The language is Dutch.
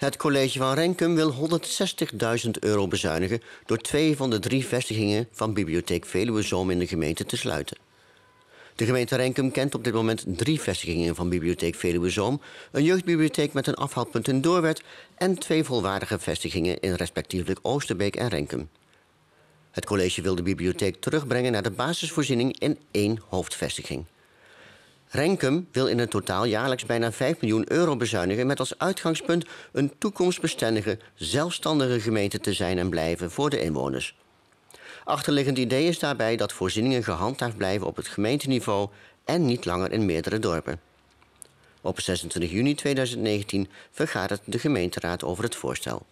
Het college van Renkum wil 160.000 euro bezuinigen door twee van de drie vestigingen van Bibliotheek Veluwezoom in de gemeente te sluiten. De gemeente Renkum kent op dit moment drie vestigingen van Bibliotheek Veluwezoom, een jeugdbibliotheek met een afhaalpunt in Doorwerd en twee volwaardige vestigingen in respectievelijk Oosterbeek en Renkum. Het college wil de bibliotheek terugbrengen naar de basisvoorziening in één hoofdvestiging. Renkum wil in het totaal jaarlijks bijna 5 miljoen euro bezuinigen met als uitgangspunt een toekomstbestendige, zelfstandige gemeente te zijn en blijven voor de inwoners. Achterliggend idee is daarbij dat voorzieningen gehandhaafd blijven op het gemeenteniveau en niet langer in meerdere dorpen. Op 26 juni 2019 vergadert de gemeenteraad over het voorstel.